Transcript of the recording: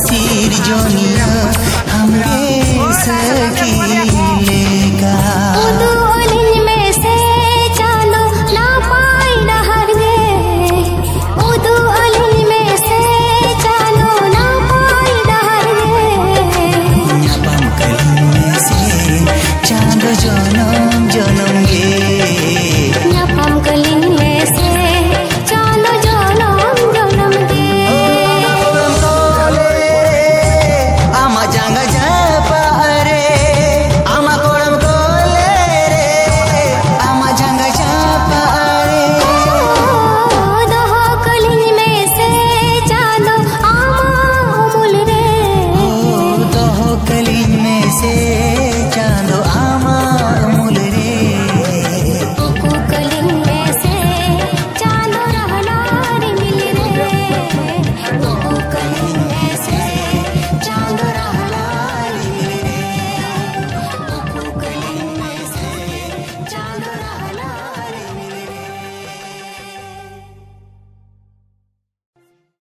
হাসির জনিয়া